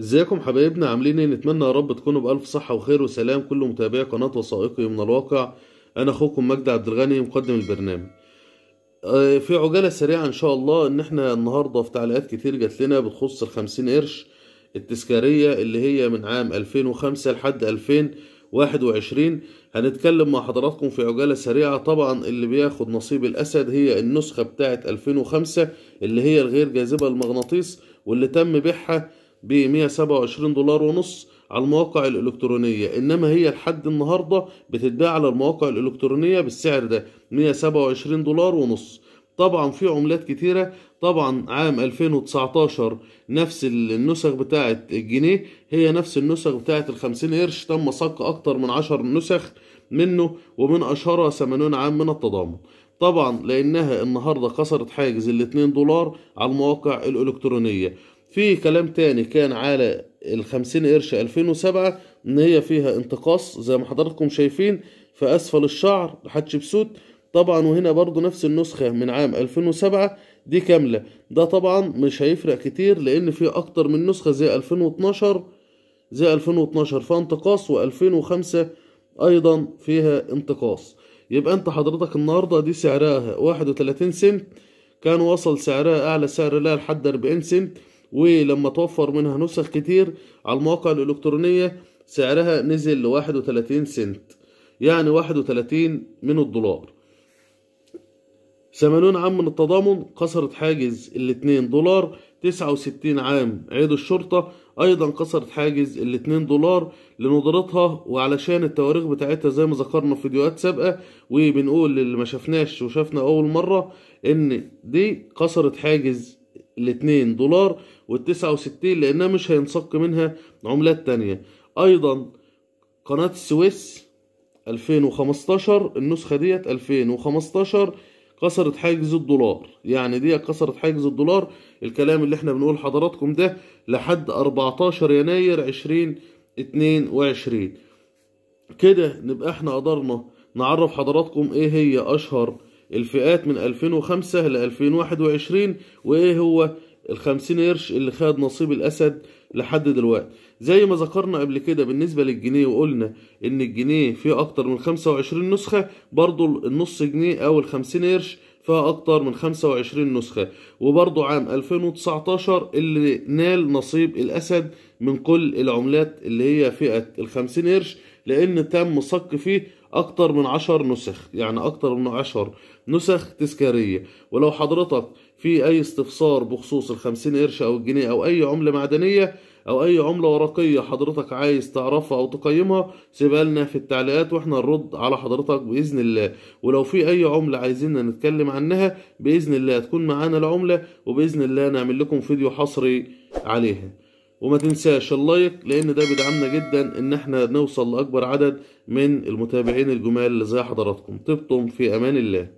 ازيكم حبايبنا؟ عاملين إيه؟ نتمنى يا رب تكونوا بألف صحة وخير وسلام. كل متابعي قناة وثائقي من الواقع. أنا أخوكم مجدي عبد الغني مقدم البرنامج. آه، في عجالة سريعة إن شاء الله إن إحنا النهاردة في تعليقات كتير جات لنا بتخص الخمسين قرش التذكارية اللي هي من عام 2005 لحد 2021 هنتكلم مع حضراتكم في عجالة سريعة. طبعا اللي بياخد نصيب الأسد هي النسخة بتاعة 2005 اللي هي الغير جاذبة للمغناطيس واللي تم بيعها ب 127 دولار ونص على المواقع الإلكترونية إنما هي لحد النهاردة بتتباع على المواقع الإلكترونية بالسعر ده 127 دولار ونص. طبعا في عملات كتيرة طبعا عام 2019 نفس النسخ بتاعة الجنيه هي نفس النسخ بتاعة الخمسين قرش تم صك أكتر من عشر نسخ منه ومن أشهرها 80 عام من التضامن. طبعا لأنها النهاردة كسرت حاجز الاتنين دولار على المواقع الإلكترونية. في كلام تاني كان على الخمسين قرش 2007 إن هي فيها انتقاص زي ما حضراتكم شايفين في أسفل الشعر لحتشبسوت طبعا وهنا برضو نفس النسخة من عام 2007 دي كاملة. ده طبعا مش هيفرق كتير لأن في أكتر من نسخة زي 2012 زي 2012 فيها انتقاص و2005 أيضا فيها انتقاص. يبقى أنت حضرتك النهاردة دي سعرها 31 سنت كان وصل سعرها أعلى سعر لها لحد 40 سنت. ولما توفر منها نسخ كتير على المواقع الإلكترونية سعرها نزل ل 31 سنت يعني 31 من الدولار. 80 عام من التضامن كسرت حاجز ال 2 دولار 69 عام عيد الشرطة أيضا كسرت حاجز ال 2 دولار لندرتها وعلشان التواريخ بتاعتها زي ما ذكرنا في فيديوهات سابقة وبنقول للي ما شفناش وشافنا أول مرة إن دي كسرت حاجز الاتنين دولار والتسعة وستين لأنها مش هينصك منها عملات تانية. أيضا قناة السويس 2015 النسخة ديت 2015 كسرت حاجز الدولار. يعني دي كسرت حاجز الدولار. الكلام اللي إحنا بنقول لحضراتكم ده لحد 14 يناير 2022 كده نبقى إحنا قدرنا نعرف حضراتكم إيه هي أشهر الفئات من 2005 ل 2021 وإيه هو؟ الخمسين قرش اللي خد نصيب الأسد لحد دلوقتي. زي ما ذكرنا قبل كده بالنسبة للجنيه وقلنا إن الجنيه فيه أكتر من 25 نسخة برضو النص جنيه أو الخمسين قرش فيها أكتر من 25 نسخة. وبرضو عام 2019 اللي نال نصيب الأسد من كل العملات اللي هي فئة الخمسين قرش لأن تم صك فيه أكتر من عشر نسخ يعني أكتر من عشر نسخ تذكارية. ولو حضرتك في أي استفسار بخصوص الخمسين قرش أو الجنيه أو أي عملة معدنية أو أي عملة ورقية حضرتك عايز تعرفها أو تقيمها سيبها لنا في التعليقات وإحنا نرد على حضرتك بإذن الله. ولو في أي عملة عايزيننا نتكلم عنها بإذن الله تكون معانا العملة وبإذن الله نعمل لكم فيديو حصري عليها. وما تنساش اللايك لأن ده بيدعمنا جدا إن إحنا نوصل لأكبر عدد من المتابعين الجمال زي حضراتكم. طبتم في أمان الله.